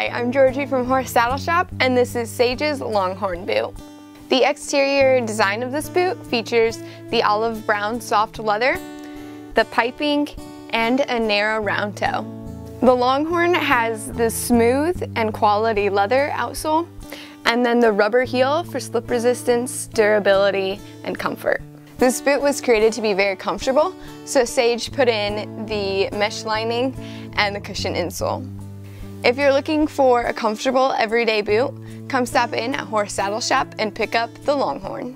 Hi, I'm Georgie from Horse Saddle Shop, and this is Sage's Longhorn boot. The exterior design of this boot features the olive brown soft leather, the piping, and a narrow round toe. The Longhorn has the smooth and quality leather outsole, and then the rubber heel for slip resistance, durability, and comfort. This boot was created to be very comfortable, so Sage put in the mesh lining and the cushion insole. If you're looking for a comfortable everyday boot, come stop in at Horse Saddle Shop and pick up the Longhorn.